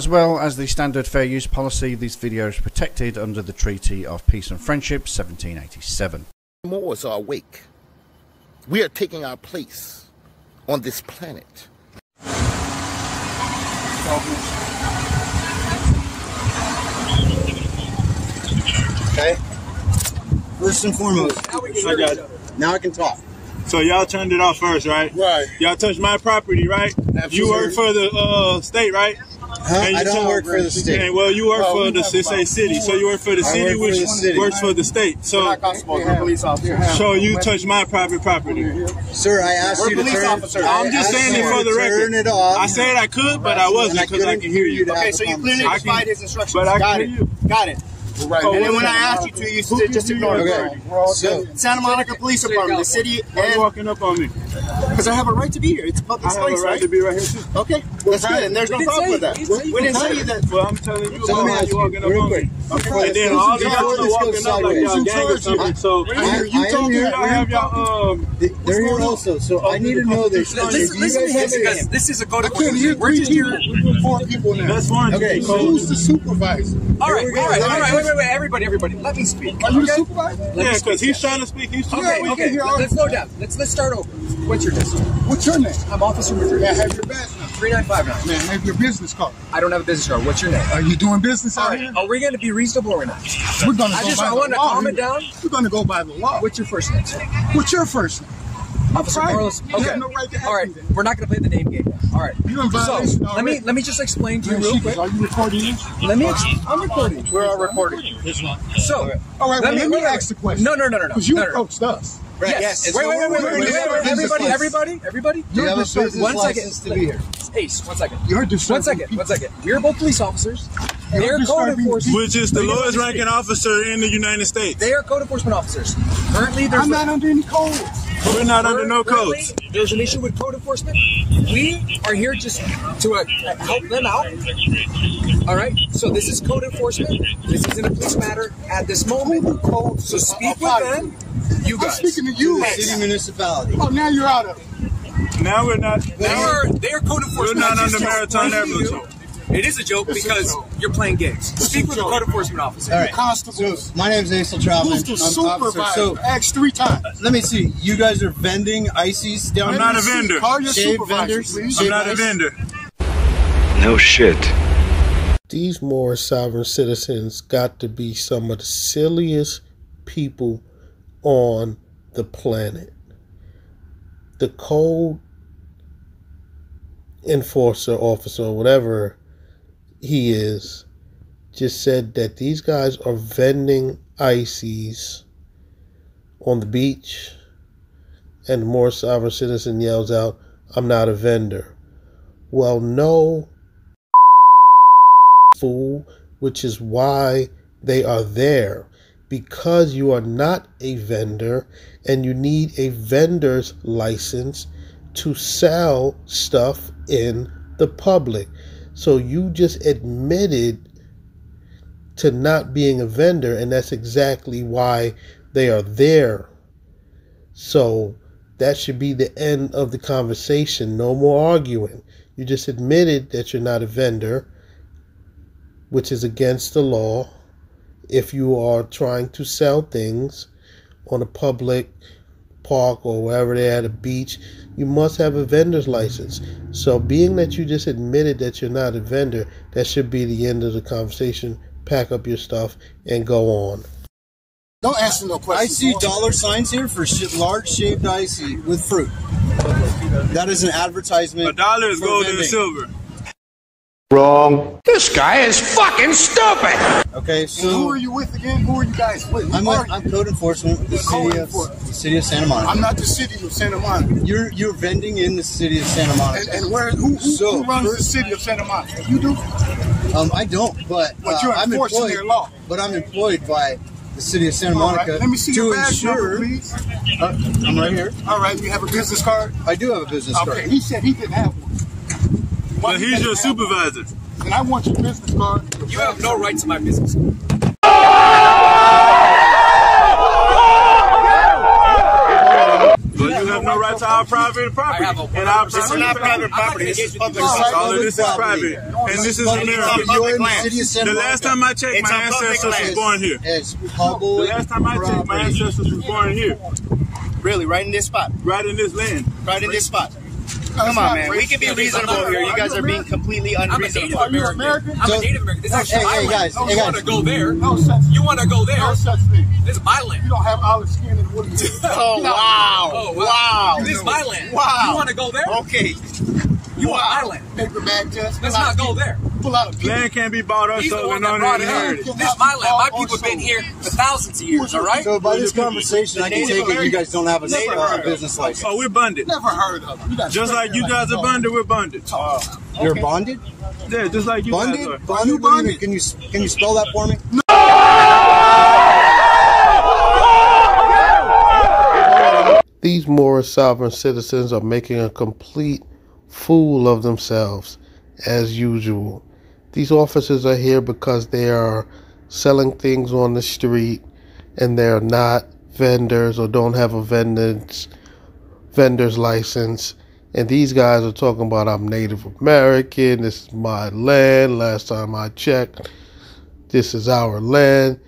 As well as the standard fair use policy, these videos are protected under the Treaty of Peace and Friendship 1787. Moors are awake. We are taking our place on this planet. Okay? First and foremost, I got it. now I can talk. So y'all turned it off first, right? Right. Y'all touched my property, right? Absolutely. You work for the uh, state, right? Huh? And I you don't work for the state. Okay, well, you work Well, for the have it say about- city, so you work for the I city, work which city. works for the state. So, police officer. so you touch my private property. Sir, I asked We're you to police turn. officers. I I'm just saying it for the record. Turn it off. I said I could, but I wasn't because I couldn't can hear you. Okay, so you clearly defied his instructions. But I Got can it. hear you. Got it. Right. And then when I asked you to, you said just ignore it. Okay, so Santa Monica Police Department, the city, Why you and walking up on me? because I have a right to be here. It's a public I have a space, right right? to be right here too. Okay, that's good, and there's no problem with that. he We didn't say you that. Well, I'm telling you So let about me ask you you walking up real on quick. me. Okay, And then all is- y'all are walking up like y'all gang or something. So I- I am you here. y'all have y'all um. They're here also, so I need to know this. Listen, Do you listen to him because this is a go to Can't We're just here. four people now. That's fine. Okay, Who's the supervisor? All right, we go. all right, all right. Wait, wait, wait. Everybody, everybody. Let me speak. Are you the Okay? supervisor? Let Yeah, because he's trying to speak. He's trying Okay, to okay. hear Let's slow down. Let's let's start over. What's your name? What's your name? I'm Officer Madrid. May I have your badge now? Three nine five nine. May I have your business card? I don't have a business card. What's your name? Are you doing business All out right. here? Are we going to be reasonable or not? We're gonna I go just by I the want to calm it down. We're gonna go by the law. What's your first name, sir? What's your first name? Officer private. Carlos. You Okay. have no right to ask All right. me. We're not going to play the name game. now. All right. You're in So violation let me already. let me just explain to you real quick. Are you recording this? Let me. I'm recording. We're all recording. So. All right, Let well, let me, wait, wait, ask the question. No, no, no, no, no. Because you no, no, no. approached us. Yes. Yes. Wait, wait, wait, wait, wait, We're wait, wait, Everybody, everybody, everybody. You have a business One second. license to be here. Ace, one second. You're disturbing One second, people. one second. We're both police officers. They are code disturbing enforcement. Which is the lowest ranking officer in the United States. They are code enforcement officers. Currently, there's I'm not under any code. We're not under no codes. There's an issue with code enforcement. We are here just to uh, help them out. All right. So this is code enforcement. This isn't a police matter at this moment. Code. So speak with them. You I'm speaking to you. City municipality. Oh, now you're out of it. Now we're not. Now They are they are code enforcement. We're not I just under maritime explained to you. negligence. It is a joke because you're playing games. Speak with the code enforcement officer. All right. Constable. So my name's Aisel Troutman. Who's the I'm officer. supervisor? So Ask three times. Uh, let me see. You guys are vending ices down I'm not a vendor. Call your Shave supervisor, vendors? please. I'm not a vendor. No shit. These more sovereign citizens got to be some of the silliest people on the planet. The code enforcer officer, or whatever he is, just said that these guys are vending ices on the beach, and more sovereign citizen yells out, I'm not a vendor. Well, no, fool, which is why they are there. Because you are not a vendor and you need a vendor's license to sell stuff in the public. So you just admitted to not being a vendor, and that's exactly why they are there. So that should be the end of the conversation. No more arguing. You just admitted that you're not a vendor, which is against the law. If you are trying to sell things on a public park or wherever they're at a beach, you must have a vendor's license. So, being that you just admitted that you're not a vendor, that should be the end of the conversation. Pack up your stuff and go on. Don't answer no questions. I see dollar signs here for sh- large shaved ice with fruit. That is an advertisement. A dollar is for gold and silver. Wrong. This guy is fucking stupid. Okay, And who are you with again? Who are you guys with? Who I'm, with. I'm code enforcement with the city of, the city of Santa Monica. I'm not the city of Santa Monica. You're you're vending in the city of Santa Monica. And, and where? Who, who, So, who runs the city of Santa Monica? You do. Um, I don't, but, But uh, you're I'm employed. their law. But I'm employed by the city of Santa All right. Monica Let me see to your badge ensure. number, please. Uh, I'm right here. All right. You have a business card. I do have a business Okay. card. He said he didn't have one. Why But he he's your have supervisor. And I want your business card. You have no right to my business. But you have have no right to our private property. have a- and our This is private not property. private property. This is public All of this is private. And this is America. property. You're in the city The last time I checked, my ancestors was born here. The last time I checked, my ancestors was born here, Really, right in this spot. right in this land. Right in this spot. Come on, man. We can be reasonable here. You guys are being completely unreasonable. I'm a Native. American. I'm a Native American. This is actually my land. you want to go there? No such You want to go there? no such thing. This is my land. You don't have olive skin and you Oh, wow. Oh Wow. This is my land. Wow. You want to go there? Okay. You want my land? paper bag test? Let's not go there. Pull out a piece. Land can't be bought or He's the sold one and that only brought it inherited. This is my land. My people have been here for thousands of years. All right. So by this conversation, I can take it you guys don't have a, Never uh, heard. a business license. Oh, we're bonded. Never heard of it. Just like you guys are bonded, we're bonded. You're bonded? Yeah, just like you guys Bonded? are. Bonded? you What you bonded? Can you can you spell that for me? No! These Moorish sovereign citizens are making a complete fool of themselves, as usual. These officers are here because they are selling things on the street and they're not vendors or don't have a vendor's, vendor's license. And these guys are talking about I'm Native American, this is my land, last time I checked, this is our land.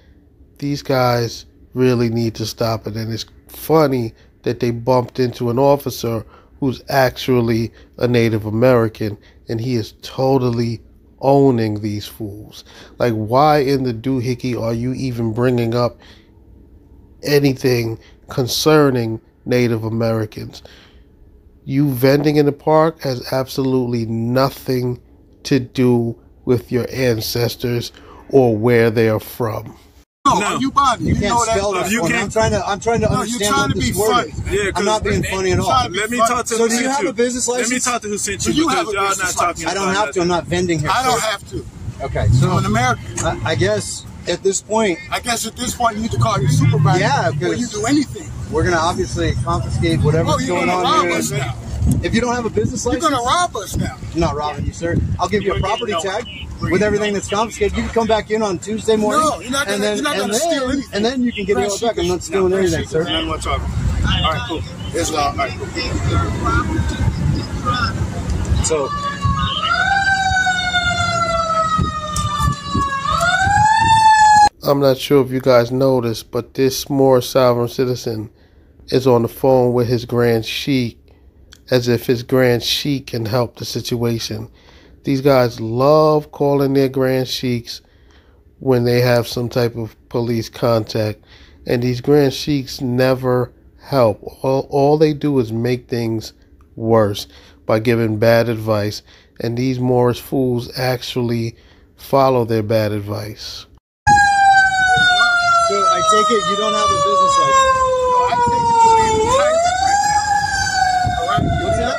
These guys really need to stop it. And it's funny that they bumped into an officer who's actually a Native American and he is totally owning these fools. Like, why in the doohickey are you even bringing up anything concerning Native Americans? You vending in the park has absolutely nothing to do with your ancestors or where they are from. No, No. you bonded. You You, can't know that. spell that You for me. can't- I'm trying to I'm trying to No, you're understand trying what to be this word funny. is. Yeah, 'cause I'm not being funny at all. Let me funny. talk to So do you have a business Let me license? talk to who sent So you you have a business talking. I don't have to. I'm not vending here. I don't have to. Okay, So so an American. I, I guess at this point I guess at this point you need to call your supervisor Yeah, before you do anything. we're gonna obviously confiscate whatever's Oh, going gonna on rob here. Us now. If you don't have a business license, You're gonna rob us now. I'm not robbing you, sir. I'll give you a property tag with everything that's confiscated. You can come back in on Tuesday morning, No, you're not gonna- and then you're not and gonna steal then anything. and then you can get it all back. I'm not stealing anything, sir. None whatsoever. All right, cool. Islam. All right, cool. So I'm not sure if you guys noticed, but this Moorish sovereign citizen is on the phone with his Grand Sheik as if his Grand Sheik can help the situation. These guys love calling their Grand Sheiks when they have some type of police contact, and these Grand Sheiks never help. All, all they do is make things worse by giving bad advice, and these Moorish fools actually follow their bad advice. so I take it you don't have a business license. What's that?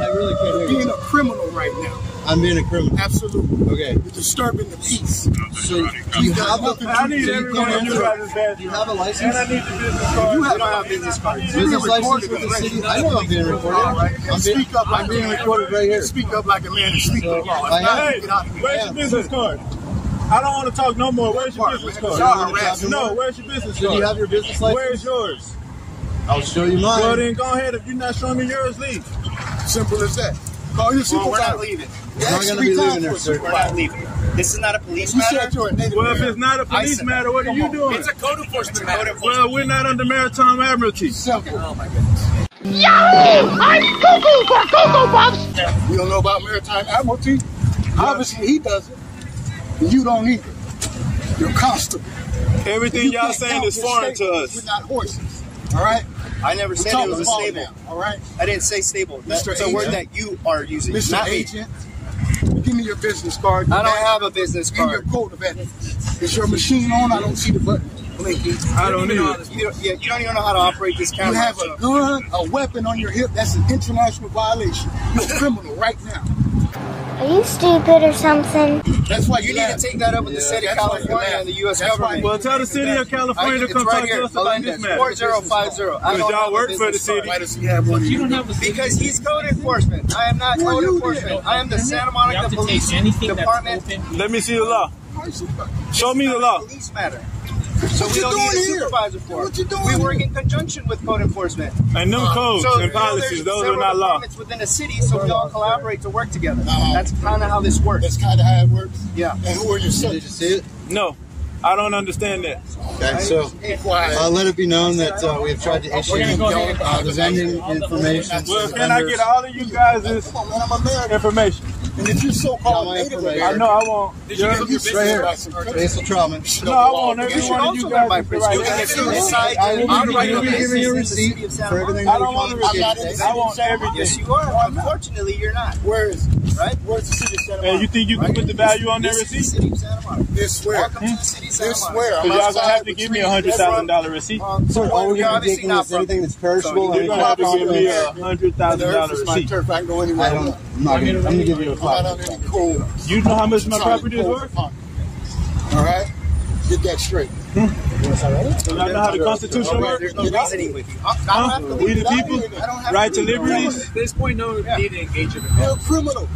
I can't. I really Being you. a criminal right now. I'm being a criminal. Absolutely. Okay. You're disturbing the peace. So you have a I need so you everyone come to into- do about this bad. you have a And license? I need the business card. You have don't a have business cards. Business license with the city? I know I'm being recorded. All right. I'm being, Speak up like I'm being recorded right here. Speak up like a man and speak So, the law. If I not, have- you get out of here. Where's your business card? I don't want to talk no more. Where's your business card? No, where's your business Do card? you have your business license? Where's yours? I'll show you mine. Well, then go ahead. If you're not showing me yours, leave. Simple as that. Call your Well, we're not leaving. We're not gonna be leaving there, sir. We're not leaving. This is not a police You matter. said you're a native Well, if it's not a police matter, what are you doing? It's a code enforcement matter. Well, we're not under maritime admiralty. Simple. Oh my goodness. You don't know about maritime admiralty? Obviously, he doesn't. And you don't either. You're constable. Everything You y'all saying is foreign to us. We're not horses. All right? I never We're said it was a stable. now, all right? I didn't say stable. That's Mr. a word that you are using. Mr. Not me. Agent, give me your business card. I don't have a business And your card. code of ethics. Is your machine on? I don't see the button blinking. I don't You either. don't, you, don't, yeah, you don't even know how to operate this camera. You have a gun, a weapon on your hip. That's an international violation. You're a criminal right now. Are you stupid or something? That's why You you, need to take that up with the city of That's why you California and the U.S. That's government. Well, tell the city of California to come right talk here. to us about this matter. 4050. I don't y'all work for the city. card. Why does he have one? You don't have Because he's code enforcement. I am not code enforcement. I am the Santa Monica Police Department. Let me see the law. Show me the law. Police matter. So What we you don't need doing a here? supervisor for What it. you doing We work in conjunction with code enforcement. And them codes So, and you know, policies, those are not law. It's within a city, so we all collaborate to work together. Uh-huh. That's kind of how this works. That's kind of how it works. Yeah. And who are your Did you see it? No, I don't understand that. Okay, so uh, let it be known that uh, we have tried to issue uh, the vending information. Well, can I get all of you guys' I'm a American. information? And if you Got so-called my native information. I know I want. Did you Yeah. give up your Right here, business Basil Trauman. No, I want You every should one of also you guys my to principles. write And that. if you decide I will be giving you business your in the receipt city of Santa for Monica, everything I that don't want to come I'm to. not in receive. I want everything. Yes, you are. Unfortunately, you're not. Where is it? Right? Where's the city of Santa And Monica? you think you can put the value on that This is the receipt? city of Santa Monica. This where? Welcome to the hmm? city of Santa This Monica. where? I'm Because y'all gonna outside have to with give me a trees. hundred thousand dollar receipt. So all we're gonna be taking is anything that's perishable. So You're anything gonna have to give me a confidential. hundred thousand The dollar earth is my receipt. turf. I can go anywhere. I don't. I'm not gonna. I'm gonna give you a I'm not on any cold. You know how much my property is worth? All right? Get that straight. Hmm? So y'all know how the Constitution works? There's no reasoning with you. I I don't have to We the people, I right to leave liberties. At this point, no need to engage in You're a criminal.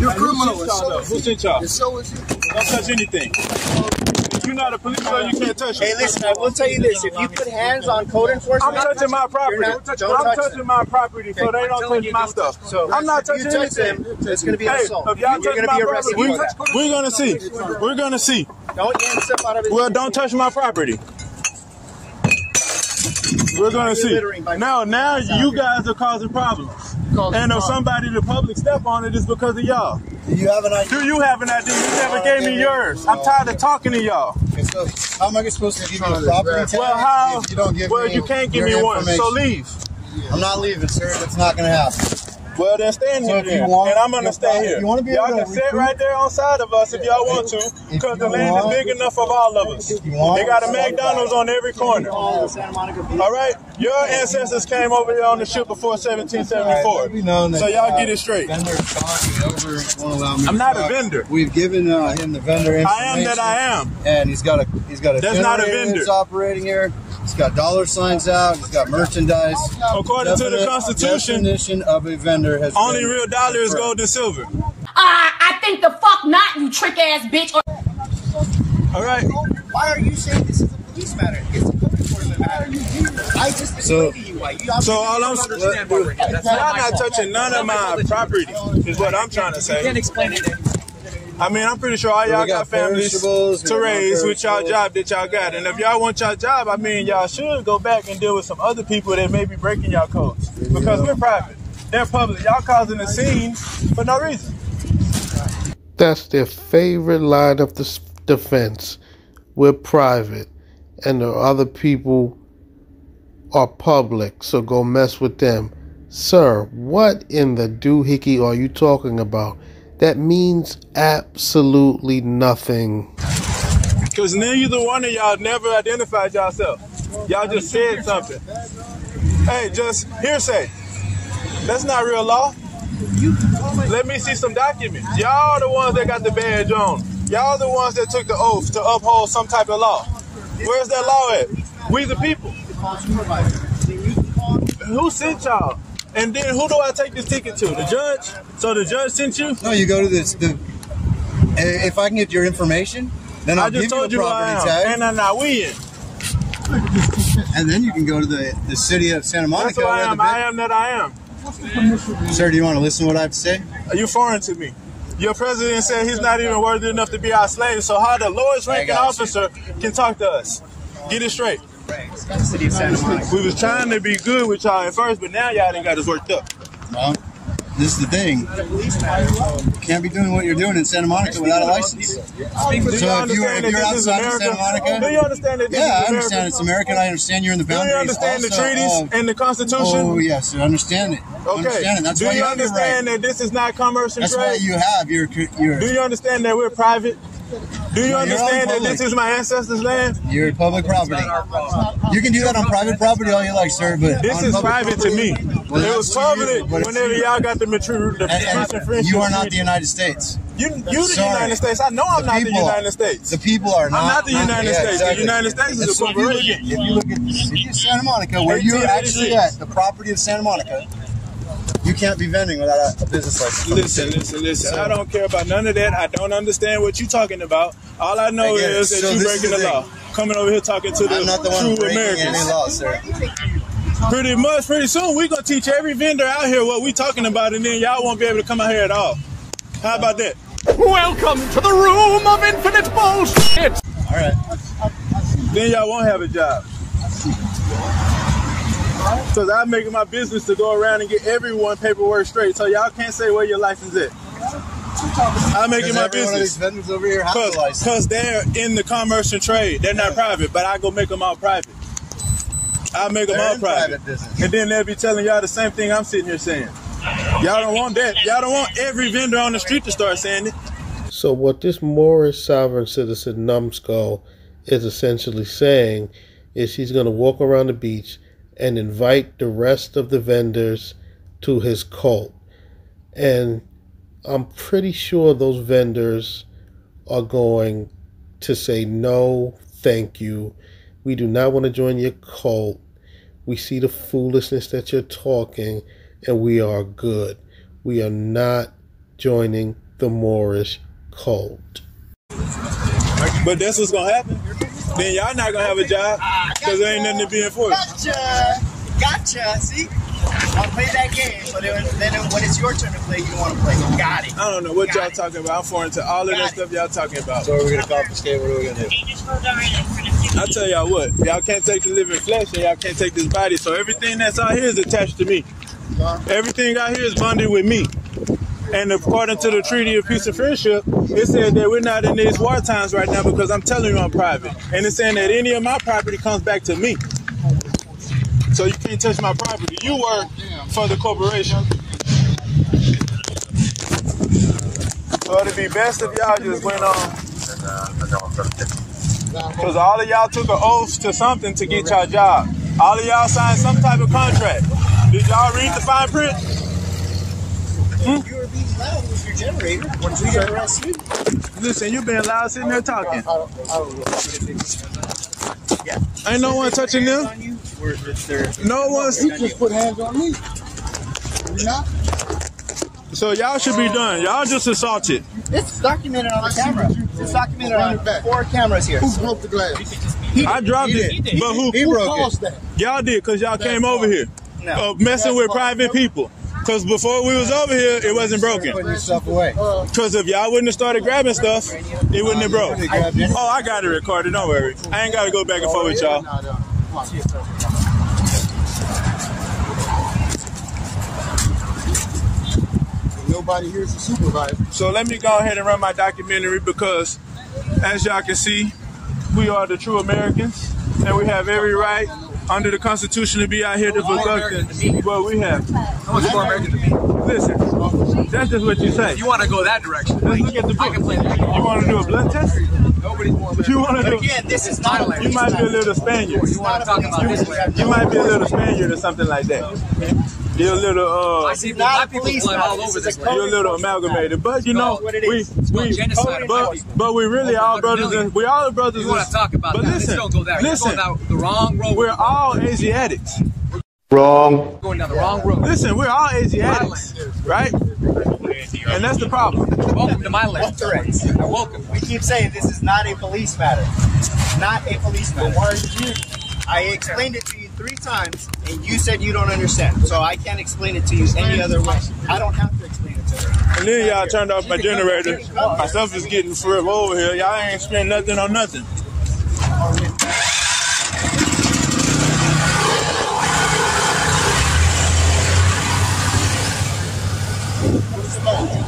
You're a criminal. And so is Who he. sent y'all? And so is he. Don't touch anything. Uh, If you're not a police officer, you can't touch me. Hey, listen, I will tell you this. If you put hands on code enforcement, I'm touching my property. You're not- don't I'm touch touching them. my property, so they don't touch my stuff. So I'm not if touching you touch anything. them, it's going to be an Hey, assault. if y'all You're touch going to my be arrested property, we, we're gonna see. We're gonna see. Don't yank stuff out of his Well, don't touch my property. We're gonna see. Now, now you guys are causing problems. And if somebody, the public, step on it, it's because of y'all. Do you have an idea? Do you have an idea? You never gave me yours. I'm tired of talking to y'all. Okay, so how am I supposed to give you a property tag Well, how? if you don't give Well, me you can't give me one. So leave. I'm not leaving, sir. That's not going to happen. Well, then stand So here want- and I'm gonna if stay you here. wanna be y'all to can sit right there on side of us if y'all want to, because the land want- is big enough for all of us. want- They got a McDonald's on every corner. All of Santa Monica Beach. All right, your ancestors came over here on the ship before 1774. Let it be known that, So y'all get it straight. Vendor talking over won't allow me I'm not a vendor. We've given uh, him the vendor information. I am that I am. And he's got a he's got a That's not a vendor. operating here. He's got dollar signs out. He's got merchandise. According to the Constitution, definition of a vendor has only been real dollar is gold and silver. Uh, I think the fuck not, you trick ass bitch. All right. Why are you saying this is a police matter? It's a code enforcement matter. I just So- explained to you. You So all I'm understand what we're y'all not my not fault. touching none of my property, is what I'm trying to You can't say. explain it. I mean, I'm pretty sure all y'all got got families to raise with y'all job that y'all got. And if y'all want y'all job, I mean, y'all should go back and deal with some other people that may be breaking y'all codes. Because we're private. They're public. Y'all causing a scene for no reason. That's their favorite line of the defense. We're private, and the other people are public, so go mess with them. Sir, what in the doohickey are you talking about? That means absolutely nothing. Because neither one of y'all never identified yourself. Y'all just said something. Hey, just hearsay. That's not real law. Let me see some documents. Y'all the ones that got the badge on. Y'all the ones that took the oath to uphold some type of law. Where's that law at? We the people. Who sent y'all? And then who do I take this ticket to? The judge? So the judge sent you? No, you go to this. The, eh, if I can get your information, then I'll I just give told you you a I property am. tag, And I'm not and then you can go to the, the city of Santa That's Monica. who I am. I am that I am. Sir, do you want to listen to what I have to say? Are you foreign to me? Your president said he's not even worthy enough to be our slave. So how the lowest ranking you. officer can talk to us? Get it straight. City of Santa Monica. We was trying to be good with y'all at first, but now y'all didn't got us worked up. Well, this is the thing. You can't be doing what you're doing in Santa Monica without a license. So if you're if you're outside of Santa Monica, Do you understand that yeah, I understand it's American. I understand you're in the boundaries. Do you boundaries. understand the treaties of- and the Constitution? Oh yes, I understand it. okay. Understand it. That's Do why you you understand right. that this is not commerce and That's trade? why you have your your Do you understand that we're private? Do you you're understand that this is my ancestors' land? your public property. You can do that on private property all you like, sir. But This is private to me. Well, it was that's to you, public but it's whenever y'all got the mature, the And, you are not the. United States. You, you the Sorry. United States. I know I'm The not the United States. The people are not. I'm not the United States. exactly. The United States is a so if you look at- corporation. If you look at the city of Santa Monica, where you're actually at, the property of Santa Monica, you You can't be vending without a, a business license. Listen, listen, listen. I don't care about none of that. I don't understand what you're talking about. All I know Again, is that you're breaking the the law. Coming over here talking to the I'm not the one true breaking Americans. any laws, sir. Pretty much, pretty soon, we're gonna teach every vendor out here what we talking about, and then y'all won't be able to come out here at all. How about that? Welcome to the room of infinite bullshit. All right. Then y'all won't have a job. Cause I'm making my business to go around and get everyone paperwork straight, so y'all can't say where your license is. I'm making my every one of these business. vendors over here has a Cause, they're in the commerce and trade. They're not private, but I go make them all private. I make them They're all private. private business. And then they'll be telling y'all the same thing I'm sitting here saying. Y'all don't want that. Y'all don't want every vendor on the street to start saying it. So what this Moorish sovereign citizen numbskull is essentially saying is she's going to walk around the beach and invite the rest of the vendors to his cult. And I'm pretty sure those vendors are going to say no, thank you. We do not want to join your cult. We see the foolishness that you're talking and we are good. We are not joining the Moorish cult. But that's what's gonna happen. Then y'all not gonna have a job ah, because there ain't nothing to be enforced. Gotcha. Gotcha. See? I'll play that game, but then, then when it's your turn to play, you don't want to play. Got it. I don't know what Got y'all it. talking about. I'm foreign to all of that it. stuff y'all talking about. So we're we going to confiscate? What are we going to do? I tell y'all what, y'all can't take the living flesh and y'all can't take this body. So everything that's out here is attached to me. Everything out here is bonded with me. And according to the Treaty of Peace and Friendship, it said that we're not in these war times right now because I'm telling you I'm private. And it's saying that any of my property comes back to me. So you can't touch my property. You work for the corporation. So it'd be best if y'all just went on. Because all of y'all took an oath to something to get y'all job. All of y'all signed some type of contract. Did y'all read the fine print? Being loud with your generator when we got arrest you. Listen, you been loud sitting there talking. Ain't no one touching them. No one's. You just put hands on me. You not? So y'all should be done. Y'all just assaulted. It's documented on the camera. It's documented on four cameras here. Who broke the glass? I dropped it, but who? Who caused that? Y'all did because y'all came over here, No. uh, messing with private people. Because before we was over here, it wasn't broken. Putting yourself away. Because if y'all wouldn't have started grabbing stuff, it wouldn't have broke. Oh, I got it recorded. Don't worry. I ain't got to go back and forth with y'all. No, no. Come on. Nobody here is a supervisor. So let me go ahead and run my documentary because, as y'all can see, we are the true Americans, and we have every right under the Constitution to be out here to conduct what we have. No one's more American than me. Listen, that's just what you say. If you want to go that direction, Let's look at the I can play that. You want to do a blood test? Nobody's more But you want to do? again, this is not a You might be a little Spaniard. You want to talk about this? You might be a little Spaniard or something like that. You're a little uh. I see not my people police blood all over is this a way. You're a little amalgamated, but you know, we, we, but, but we really all brothers and we all brothers. You want to talk about but that? listen, don't go there. listen, You're going down the wrong road. we're all Asiatics. Wrong. going down the wrong road. Listen, we're all Asiatics, right? And that's the problem. Welcome to my land. What threats? You're welcome. We keep saying this is not a police matter. Not a police matter. Why are you? I explained it to you three times, and you said you don't understand. So I can't explain it to you any other way. I don't have to explain it to you. And then y'all turned off my generator. My stuff is getting forever over here. Y'all ain't spend nothing on nothing.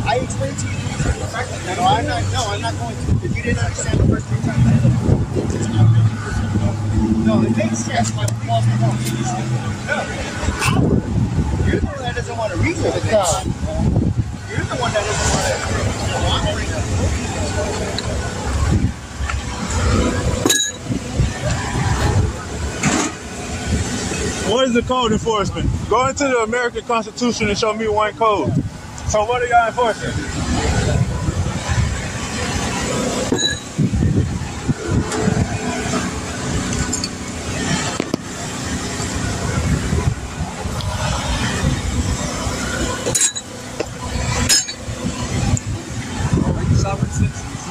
I explained to you. No, I'm not. No, I'm not going to. If you didn't understand the first three times. No, it makes sense. My walls are wrong. No, you're the one that doesn't want to read the things. You're the one that doesn't want to. What is the code enforcement? Go into the American Constitution and show me one code. So what are y'all enforcing?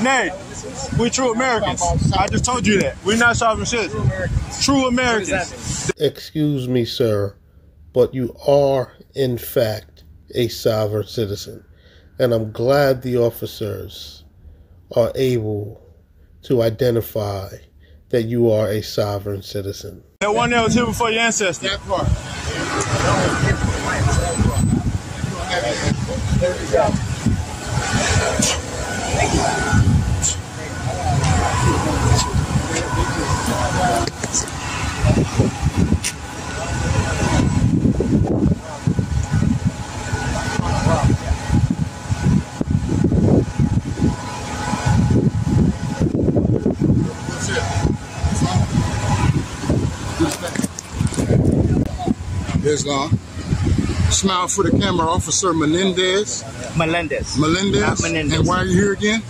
Nay, we true Americans. I just told you that. We're not sovereign citizens. True Americans. Excuse me, sir, but you are, in fact, a sovereign citizen. And I'm glad the officers are able to identify that you are a sovereign citizen. That one that was here before your ancestors. That part. Islam. Uh, smile for the camera, Officer Menendez. Melendez. Melendez. Not Menendez. And why are you here again?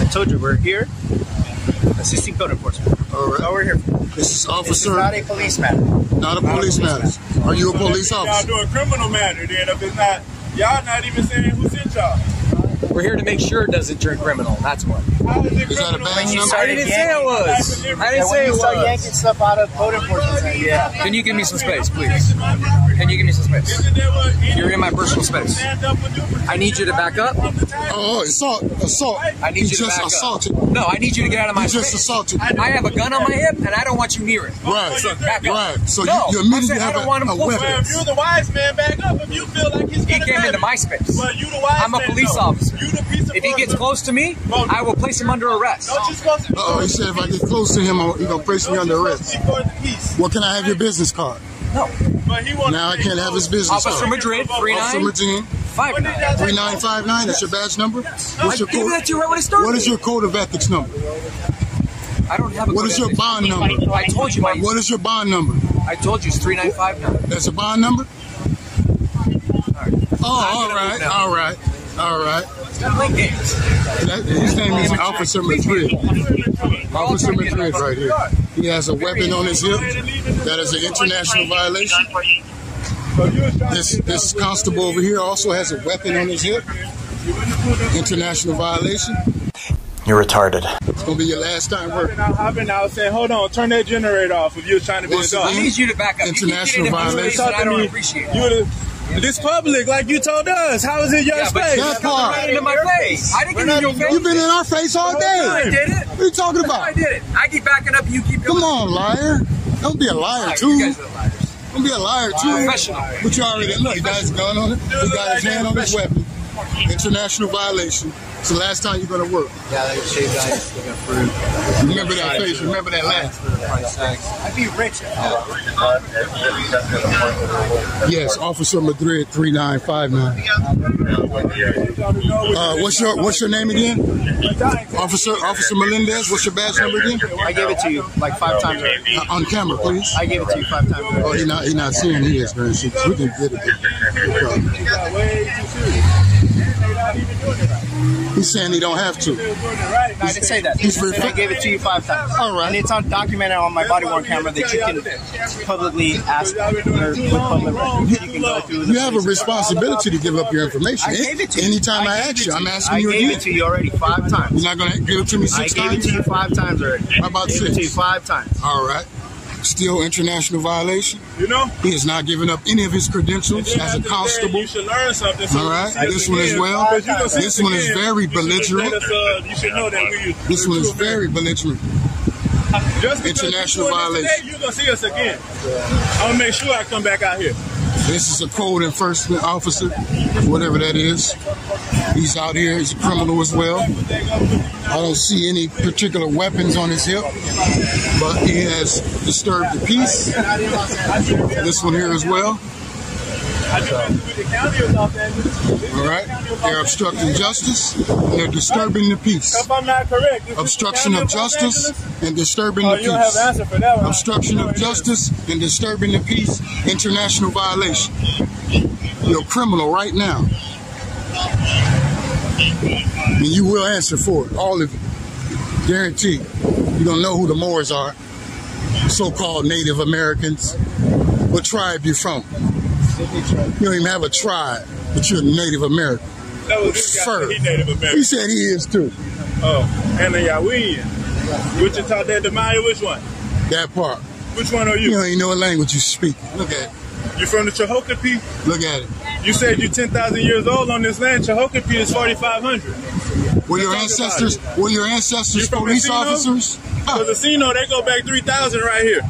I told you we're here. Assisting code enforcement. All right. That's all we're here for. This is This is Officer, not a police matter. not a police matter. Are you a police officer? Y'all officer? doing criminal matter then if it's not. Y'all not even saying who sent y'all. We're here to make sure it doesn't turn criminal. That's what. How is it Is that a criminal? When you number? I didn't say it was. I didn't say it you start was. yanking stuff out of code enforcement, yeah. Can you give me some space, please? Can you give me some space? Isn't that what any You're in my personal space. stand up would do for I need you to back up. Oh, oh assault, assault. I need he you to just back assaulted. up. No, I need you to get out of my He just space. assaulted. I have a gun on my hip, and I don't want you near it. Right, So back up. right. So No, you, you I'm immediately saying I have don't a, want him a weapon. Well, if you're the wise man, back up. If you feel like he's He gonna came into my space. But you the wise I'm a police though. officer. You the piece of If he gets work. close to me, I will place him under arrest. Don't you to be Uh-oh, he said if I get close to him, I'm- gonna place me under arrest. for the peace. Well, can I have your business card? No. But he Now I can't have his business Officer card. Madrid, Officer 39 Madrid, 59. 3959, that's your badge number? I What's your gave that code? to you right when it started. What is your code of ethics number? I don't have a What code is your ethics. bond number? I told you my. What is your bond number? I told you it's 3959. That's a bond number? Oh, all gonna right, move now. all right, all right. Stop. That, his name is Officer Madrid. Officer Madrid right here. He has a weapon on his hip. That is an international violation. This this constable over here also has a weapon on his hip. International violation. You're retarded. It's gonna be your last time working. I've been out saying, hold on, turn that generator off if you're trying to be Once a dog. I need you to back up. International getting violation. space and I don't appreciate it. You this public, like you told us. How is it your Yeah, space? That part. right into my face. I didn't get in your face. You've been in our face all day. I day. did it. What are you talking about? I about? did it. I keep backing up. You keep going. Come on, liar. Don't be a liar You too. guys are the liars. Don't be a liar too. Professional. But you already look. He got his gun on it. He got his hand on his weapon. International violation. It's the last time you're gonna work. Yeah, they shaved ice, looking fruit. Remember that face. Remember that laugh. I'd be rich. Yes, Officer Madrid, three nine five nine. Uh, what's your What's your name again? Officer Officer Melendez. What's your badge number again? I gave it to you like five times already. Uh, on camera, please. I gave it to you five times already. Oh, he not he not seeing he is man. Shit, We can get it. He's saying he don't have to. No, I didn't say that. He's I said I gave it to you five times. All right. And it's on documented on my body worn camera that you can publicly ask or with public records. You can go through You have a responsibility to give up your information. I gave it to you. Anytime I, gave ask you, I'm asking I you gave again. it to you already five times. You're not gonna give it to me six times? I six gave it times. to you five times already. How about I gave it to six? you five times. All right. Still international violation. You know? He has not given up any of his credentials as a constable. You should learn something. so All right. This one as well. Because you gonna see This one is very belligerent. us, uh, You should know that we. This one is very belligerent. Just International violation. Today, you gonna see us again. I'm gonna make sure I come back out here. This is a code enforcement officer, whatever that is. He's out here. He's a criminal as well. I don't see any particular weapons on his hip, but he has disturbed the peace. This one here as well. All right. They're obstructing justice. They're disturbing the peace. Obstruction of justice and disturbing the peace. Obstruction of justice and disturbing the peace. International violation. You're a criminal right now. And you will answer for it, all of you. Guaranteed. You don't know who the Moors are. So-called Native Americans. What tribe you from? You don't even have a tribe, but you're a Native American. With this guy fur. said he Native American. He said he is too. Oh, and the Yawian. Wichita, that Demaya, which one? That part. Which one are you? You don't even know what language you speak. Look at it. You from the Cahokia? Look at it. You said you're 10,000 years old on this land. Cahokia is 4,500. Were your ancestors it. were your ancestors You from police Encino? officers? Because Encino, they go back 3,000 right here.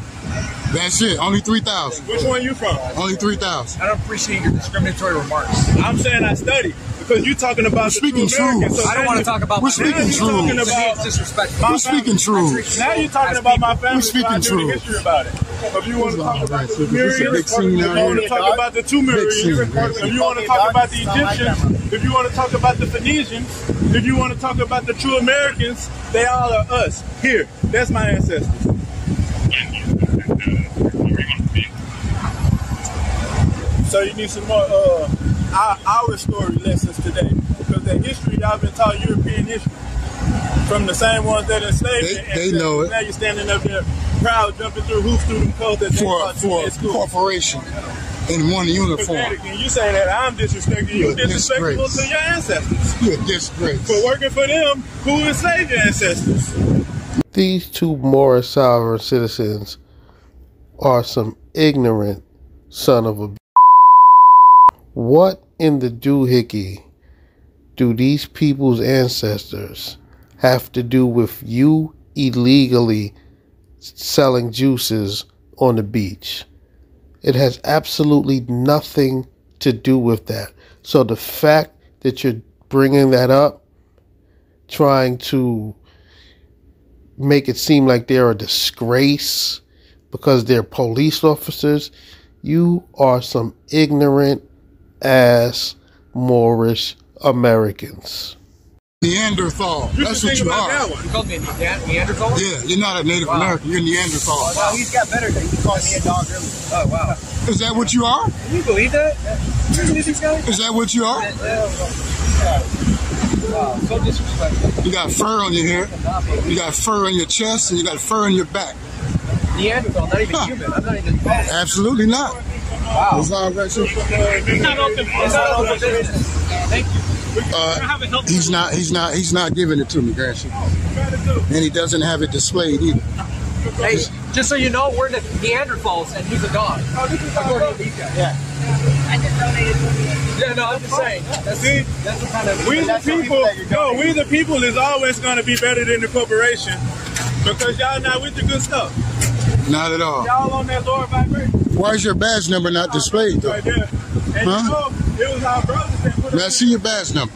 That's it. Only three thousand. Which one you from? Only three thousand. I don't appreciate your discriminatory remarks. I'm saying I study because you're talking about We're the speaking true Americans. truth. So I don't want to talk about We're my speaking Now you're truth. talking about it's We're speaking truth. Now you're talking about my family. We're speaking so I knew the truth. about it. If you want to talk about the This is Sumerians, if you want to talk about the Tumerians, scene, big if you want to talk about the Egyptians, if you want to talk about the Phoenicians, if you want to talk about the true Americans, they all are us here. That's my ancestors. So you need some more uh, our, our story lessons today because that history I've been taught European history from the same ones that enslaved They- you. and they said, know it. Now you're standing up there proud, jumping through hoops through them codes that they For taught you for at school. corporation in one uniform. And you saying that I'm disrespecting you, You're disrespectful disgrace. to your ancestors You're a disgrace. for working for them who enslaved your ancestors. These two Moorish sovereign citizens are some ignorant son of a. b- What in the doohickey do these people's ancestors have to do with you illegally selling juices on the beach? It has absolutely nothing to do with that. So the fact that you're bringing that up, trying to make it seem like they're a disgrace because they're police officers, you are some ignorant ass Moorish Americans. Neanderthal. You That's should what you about are. that one. You called me a Ne- Neanderthal? Yeah, you're not a Native American. You're a Neanderthal. Wow, he's got better than he called me a dog earlier. Oh, wow. Is that what you are? Can you believe that? You believe these guys? Is that what you are? Wow, so disrespectful. You got fur on your hair. You got fur on your chest, and you got fur on your back. Neanderthal, not even human. I'm not even. Absolutely not. Wow. Islam Rashid, It's not open. It's not open business. Thank you. uh, he's not. He's not. He's not giving it to me, Grandson. And he doesn't have it displayed either. Hey, just so you know, we're the Neanderthals and he's a dog. According to these guys. Yeah. Yeah, no, I'm just saying. That's, See? that's the kind of. We the people, no, we the people is always going to be better than the corporation because y'all not with the good stuff. Not at all. Y'all on that lower vibration Why is your badge number not displayed though? right there. And Huh? you know, it was our brothers that put May I see your badge number?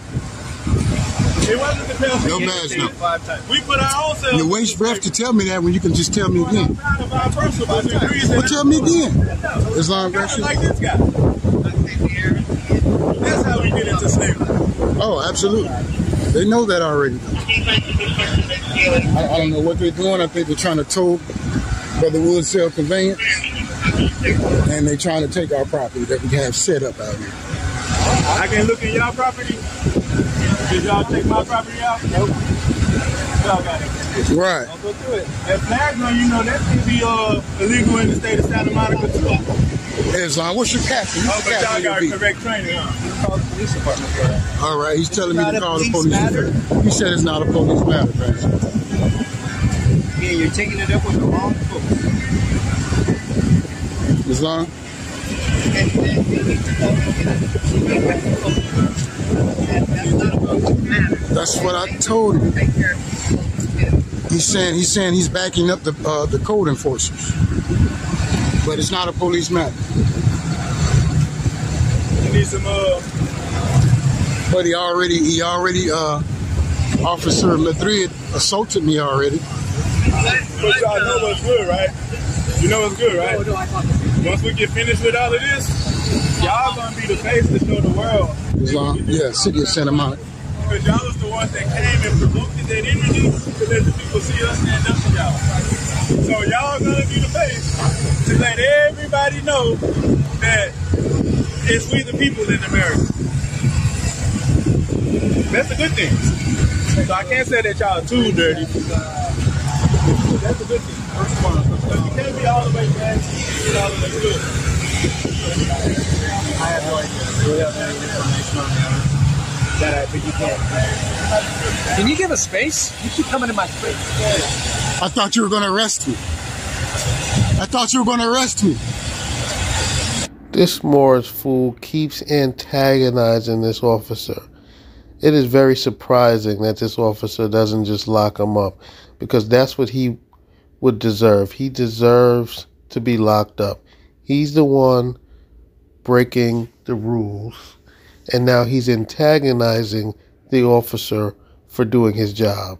It wasn't the penalty. No badge did number. five times. We put our own selves. You waste breath to tell me that when you can just tell me again. Proud of our principles and creeds Well, tell me again. Islam Kinda Rashid. like this guy. That's how we get into slavery. Oh, absolutely. They know that already. I, I don't know what they're doing. I think they're trying to tow Brother Wood's sell conveyance. And they're trying to take our property that we have set up out here. I can look at y'all property. Did y'all take my property out? Nope. Y'all got it. Right. I'll go through it. That flag you know, that can be uh, illegal in the state of Santa Monica too. Islam, what's your captain? Oh, What's your y'all got be? correct training, huh? Call the police department for that. All right, he's telling me to call the police police. matter? He said it's not a police matter, man. Yeah, you're taking it up with the wrong folks. Islam? That's what I told him. He's saying he's saying he's backing up the uh, the code enforcers, but it's not a police matter. You need some, uh, But he already he already uh, Officer Madrid assaulted me already. But y'all know what's good, right? You know what's good, right? Once we get finished with all of this, y'all gonna be the face to show the world. Islam, yeah, city of Santa Monica. Because y'all was the ones that came and provoked that energy to let the people see us stand up for y'all. So y'all gonna be the face to let everybody know that it's we the people in America. That's a good thing. So I can't say that y'all too dirty. That's a good thing. Because you can't be all the way bad and all the way good. I have no idea. Do we have any information on that? that I, but you can't. Can you give us space? You keep coming in my space. I thought you were going to arrest me. I thought you were going to arrest me. This Moorish fool keeps antagonizing this officer. It is very surprising that this officer doesn't just lock him up because that's what he would deserve. He deserves to be locked up. He's the one breaking the rules, and now he's antagonizing the officer for doing his job.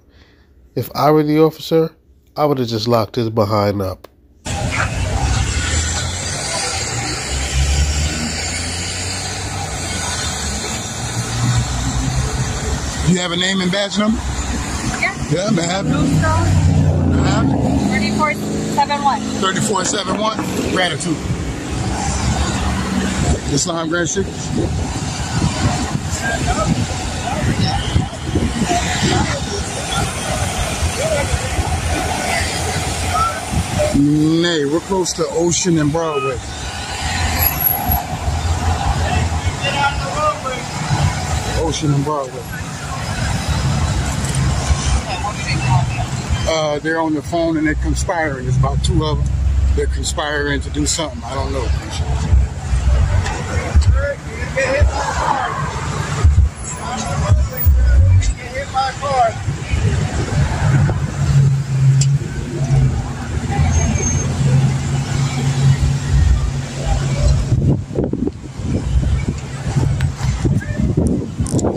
If I were the officer, I would have just locked his behind up. You have a name and badge number? Yeah. Yeah, may I have it? 3471. 3471. Gratitude. Islam Grand Secret. Nay, we're close to Ocean and Broadway. Ocean and Broadway. Uh, they're on the phone and they're conspiring. There's about two of them. They're conspiring to do something. I don't know.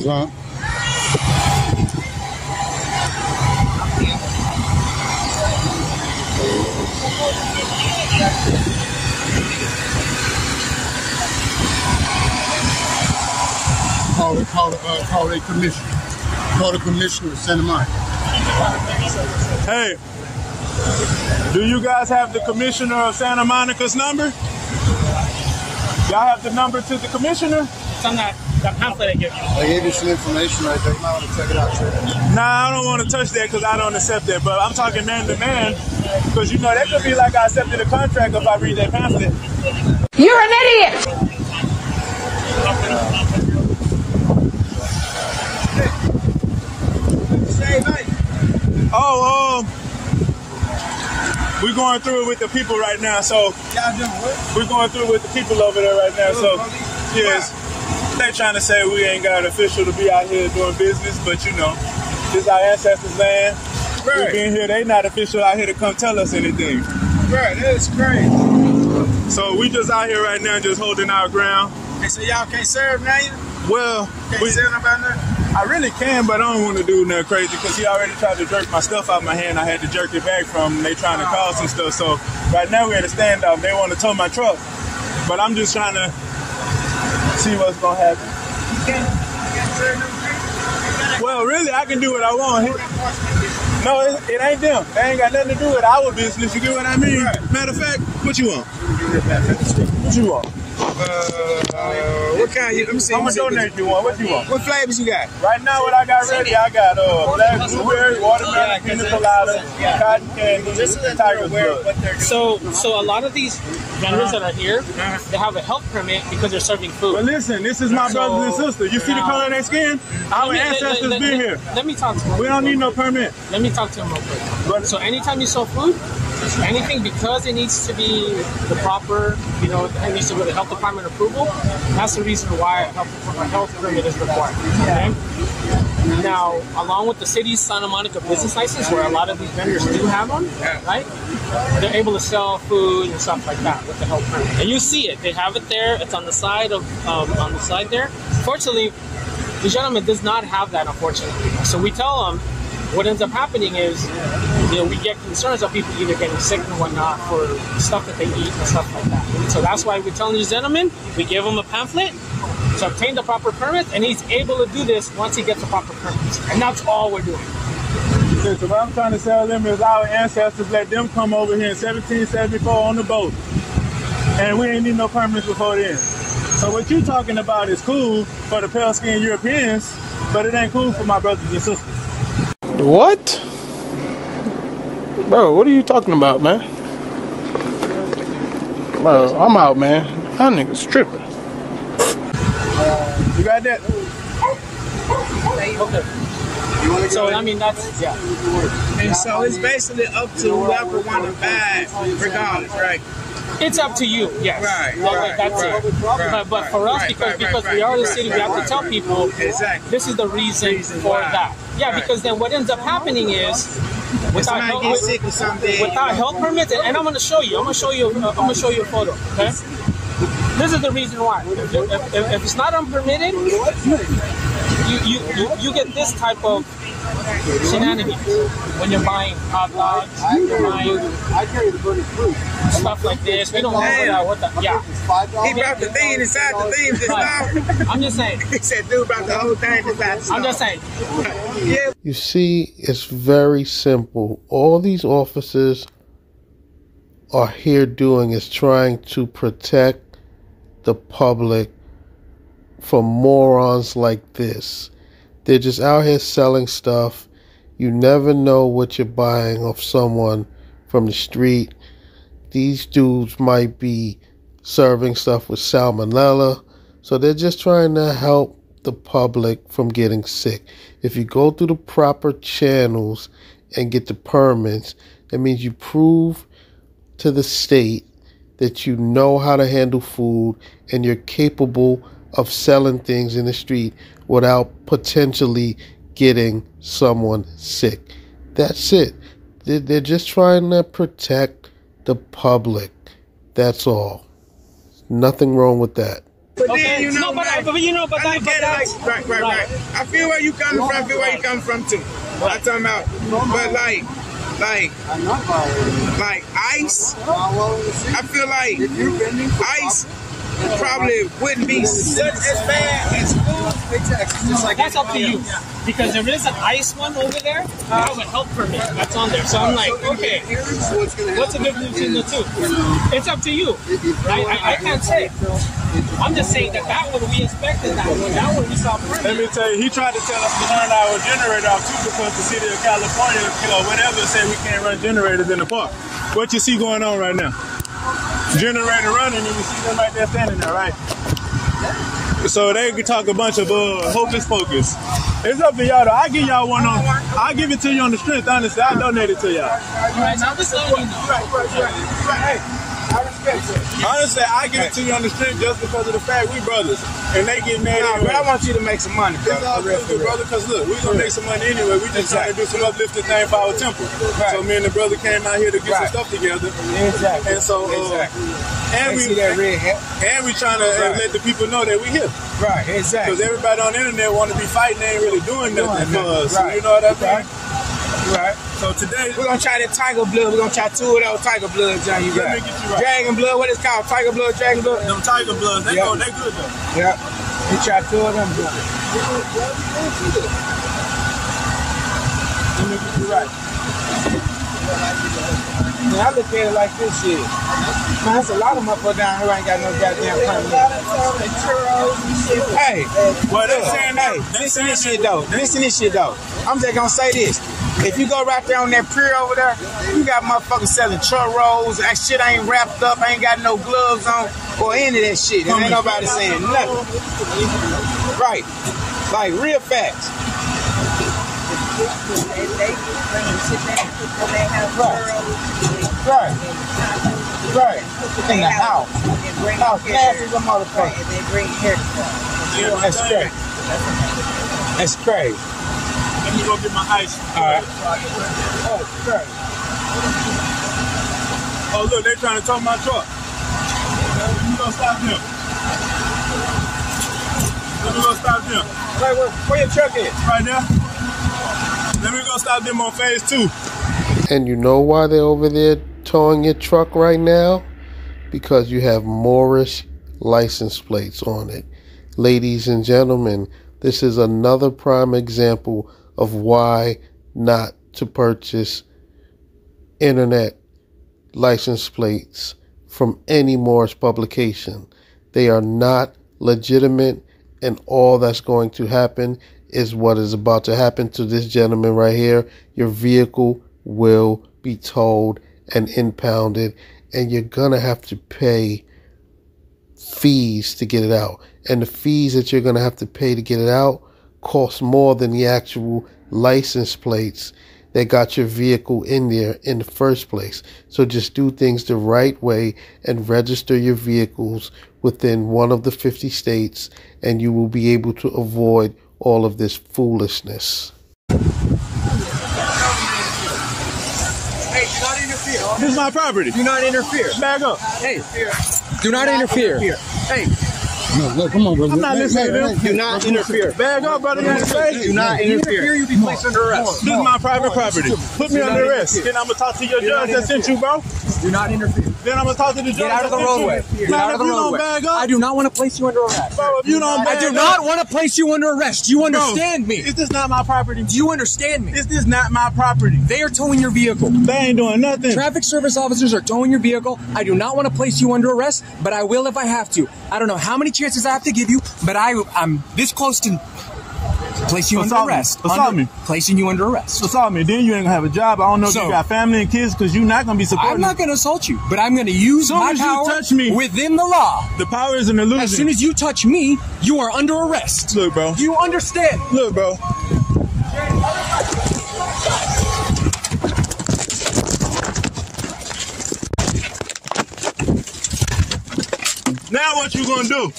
Islam. Call it, call it, uh, call it commissioner. Call the commissioner of Santa Monica. Hey, do you guys have the commissioner of Santa Monica's number? Y'all have the number to the commissioner? It's on that, that pamphlet I gave you. I gave you some information right there. You might want to check it out. Sure. Nah, I don't want to touch that because I don't accept that. But I'm talking man to man because you know that could be like I accepted a contract if I read that pamphlet. You're an idiot! Oh, um, we're going through it with the people right now. So we're going through it with the people over there right now. So yes, they trying to say we ain't got an official to be out here doing business, but you know, this our ancestors' land. We being here, they not official out here to come tell us anything. Right, that's crazy. So we just out here right now, just holding our ground. Hey, so y'all can't serve now? Well, can't we, say nothing about nothing? I really can, but I don't want to do nothing crazy because he already tried to jerk my stuff out of my hand. I had to jerk it back from him. They trying to oh. cause some stuff. So right now we're at a standoff. They want to tow my truck, but I'm just trying to see what's gonna happen. Well, really, I can do what I want. No, it, it ain't them. They ain't got nothing to do with our business. You get what I mean? Matter of fact, what you want? What you want? Uh, what kind? You, let me see. I'm let gonna me see. donate you one. What you want? What flavors you got? Right now, what I got ready, I got uh, black blueberry, watermelon, pina colada, cotton candy, tiger's blood. So, so a lot of these vendors that are here, they have a health permit because they're serving food. But listen, this is my So- brothers and sisters. You see the color of their skin? Our Let me- let- ancestors let- been let- here. Let me talk to him. We don't need no permit. Let me talk to him real quick. So anytime you sell food, anything because it needs to be the proper, you know, it needs to go to health department approval. That's the reason why a health, a health permit is required. Okay. Now, along with the city's Santa Monica business license, where a lot of these vendors do have them, right? They're able to sell food and stuff like that with the health permit, and you see it. They have it there. It's on the side of um, on the side there. Fortunately, the gentleman does not have that, unfortunately. So we tell him what ends up happening is, you know, we get concerns of people either getting sick and whatnot for stuff that they eat and stuff like that. So that's why we're telling this gentleman, we give him a pamphlet to obtain the proper permit, and he's able to do this once he gets the proper permits. And that's all we're doing. So what I'm trying to tell them is our ancestors let them come over here in 1774 on the boat. And we ain't need no permits before then. So what you're talking about is cool for the pale skinned Europeans, but it ain't cool for my brothers and sisters. What? Bro, what are you talking about, man? Bro, I'm out, man. That nigga's tripping. You got that? Okay. So I mean that's yeah. And so it's basically up to whoever want to buy it, regardless, right? It's up to you, yes. Right, That- right, that's right, it. right, but, but for us, right, because right, because right, we are the right, city, we right, have to tell right. people Exactly. this is the reason, for why. that. Yeah, Right. because then what ends up happening is without health, gets sick or something, without health permits, and, and I'm going to show you. I'm going to show you. Uh, I'm going to show you a photo. Okay. This is the reason why. If, if, if it's not unpermitted, you, you, you, you get this type of shenanigans when you're buying hot dogs, you're buying I carry the burning fruit. stuff like this. We don't know what the, what the yeah. He brought the thing inside the thing just now. I'm just saying. He said, dude brought the whole thing inside the I'm just saying. Yeah. You see, it's very simple. All these officers are here doing is trying to protect the public from morons like this. They're just out here selling stuff. You never know what you're buying off someone from the street. These dudes might be serving stuff with salmonella. So they're just trying to help the public from getting sick. If you go through the proper channels and get the permits, that means you prove to the state that you know how to handle food and you're capable of selling things in the street without potentially getting someone sick. That's it. They're, they're just trying to protect the public. That's all. Nothing wrong with that. But Okay, then, you know, no, but I- like, but you know, but I that- look but it that's- like, right, right, right. right. I feel where you coming from, I feel where you coming from too. I'm talking about, but like, like, like ice. I feel like ice probably wouldn't be such as bad as food. That's up to you. Because there is an ice one over there. That would help for me. that's on there. So I'm like, okay, what's the difference between the two? It's up to you. I, I, I can't say. I'm just saying that that one we expected that one. That one we saw Let me tell you, he tried to tell us to turn our generator off too because the city of California, you know, whatever, say we can't run generators in the park. What you see going on right now? Generator running, and you see them right there standing there, right? So they can talk a bunch of uh, hocus pocus. It's up to y'all though. I give y'all one on. I give it to you on the strength. Honestly, I donate it to y'all. Right, so I'm just letting you know. Right, right, right. Right. Hey, I respect that. Honestly, I give it to you on the street just because of the fact we brothers, and they get mad. Nah, anyway. but I want you to make some money, bro. It's all good, brother, because look, we gonna make some money anyway. We just trying to do some uplifting thing for our temple. So me and the brother came out here to get Right. some stuff together. Exactly. And so, uh, Exactly. and we that red hat. and we trying to Right. let the people know that we here. Right, exactly. Because everybody on the internet want to be fighting, they ain't really doing nothing for us. Right. You know what I mean? Right. So today, We're gonna try that tiger blood. We're gonna try two of those tiger bloods, John. You Let got me get you right. dragon blood. What is it called? Tiger blood, dragon blood. them tiger bloods, they Yeah. go, they good though. Yeah. We try two of them. Blood. Let me get you right. Man, I look at it like this shit. Man, that's a lot of motherfuckers down here ain't got no goddamn permit. Hey, Well, they saying hey, that. They listen saying to this shit though. Listen to this shit though. I'm just gonna say this. If you go right there on that pier over there, you got motherfuckers selling churros. That shit ain't wrapped up, ain't got no gloves on, or any of that shit. And ain't nobody saying nothing. Right. Like real facts. Right. Right. Right. In the house. House nasty as a motherfucker. That's crazy. That's crazy. Let me go get my ice. All right. Oh, crazy. Oh, look, they're trying to tow my truck. Let me go stop them. Let me go stop them. Wait, where, where your truck is? Right there. Let me go stop them on phase two. And you know why they're over there towing your truck right now? Because you have Moorish license plates on it. Ladies and gentlemen, this is another prime example of why not to purchase internet license plates from any Moorish publication. They are not legitimate, and all that's going to happen is what is about to happen to this gentleman right here. Your vehicle will be towed and impounded, and you're gonna have to pay fees to get it out. And the fees that you're gonna have to pay to get it out cost more than the actual license plates that got your vehicle in there in the first place. So just do things the right way and register your vehicles within one of the 50 states, and you will be able to avoid all of this foolishness. Hey, do not interfere. This is my property. Do not interfere. Back up. Hey, do not interfere. Hey, No, no, come on, brother. I'm not Hey, listening hey, to hey, hey, do not interfere. Bag up, brother. Man. Hey, Do not interfere. You'll be placed under arrest. This is my private property. Put me under arrest. interfere. Then I'm gonna talk to your Do judge that sent you, bro. Do not interfere. Then I'm gonna talk to the judge. Get out of the roadway. Get out of the if you don't roadway. I do not want to place you under arrest. bro, if you don't I do not want to place you under arrest. Do you understand me? This is this not my property? Do you understand me? This is this not my property? They are towing your vehicle. They ain't doing nothing. Traffic service officers are towing your vehicle. I do not want to place you under arrest, but I will if I have to. I don't know how many chances I have to give you, but I, I'm this close to place you Assault under me. arrest. Assault Under- me. Placing you under arrest. Assault me. Then you ain't gonna have a job. I don't know if you got family and kids because you're not gonna be supporting. I'm not going to assault you, but I'm going to use Soon my as you power touch me- within the law. The power is an illusion. As soon as you touch me, you are under arrest. Look, bro. You understand? Look, bro. Now what you gonna do?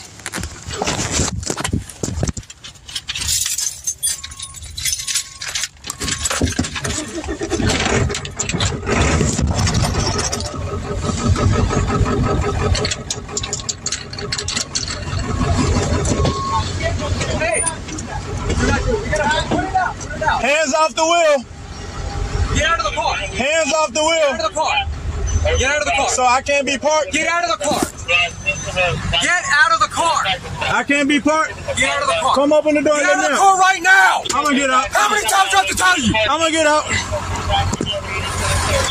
Hey! You're not doing- you gotta put it out. Put it out. Hands off the wheel. Get out of the car. Hands off the Get wheel. out of the car. Get out of the car. So I can't be parked. Get out of the car. Get out of the car. I can't be parked. Get out of the car. Come open the door and Get out let of the out. car right now. I'm gonna get out. How many times do I have to tell you? I'm gonna get out.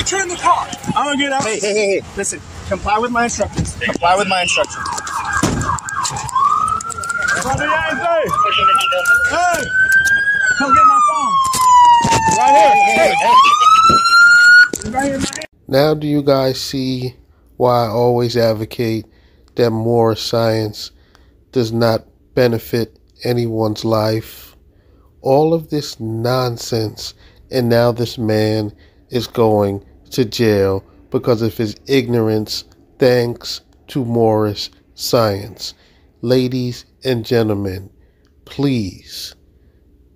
Turn the car. I'm gonna get out. Hey, hey, hey, hey, listen. Comply with my instructions. Comply with my instructions. Brother Yang say, hey, come get my phone. Right here. Hey, hey, hey. Right here in my hand. Now, do you guys see why I always advocate that Moorish science does not benefit anyone's life? All of this nonsense, and now this man is going to jail because of his ignorance, thanks to Moorish science. Ladies and gentlemen, please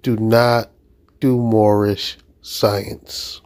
do not do Moorish science.